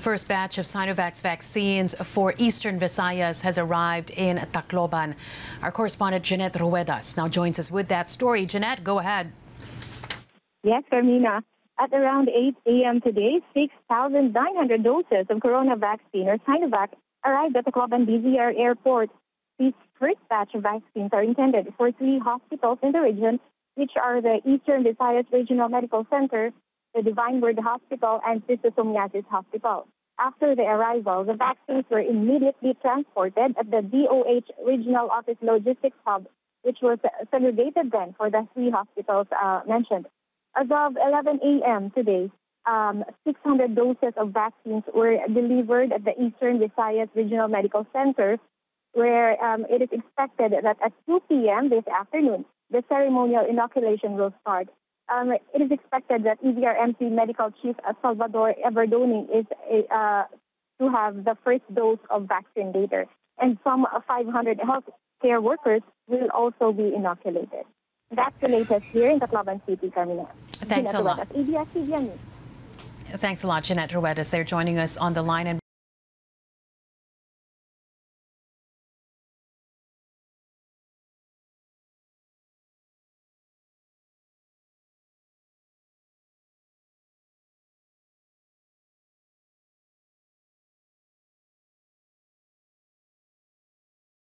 first batch of Sinovac vaccines for Eastern Visayas has arrived in Tacloban. Our correspondent Jeanette Ruedas now joins us with that story. Jeanette, go ahead. Yes, Carmina. At around 8 a.m. today, 6,900 doses of corona vaccine or Sinovac arrived at the Tacloban DZR Airport. These first batch of vaccines are intended for three hospitals in the region, which are the Eastern Visayas Regional Medical Center, the Divine Word Hospital, and Schistosomiasis Hospital. After the arrival, the vaccines were immediately transported at the DOH Regional Office Logistics Hub, which was segregated then for the three hospitals uh, mentioned. As of 11 a.m. today, um, 600 doses of vaccines were delivered at the Eastern Visayas Regional Medical Center, where um, it is expected that at 2 p.m. this afternoon, the ceremonial inoculation will start. Um, it is expected that EVRMC Medical Chief Salvador Everdoni is uh, to have the first dose of vaccine later, and some 500 healthcare workers will also be inoculated. That's the latest here in Tacloban City, Carmina. Thanks a lot. Thanks a lot, Jeanette Ruedas. They're joining us on the line. and.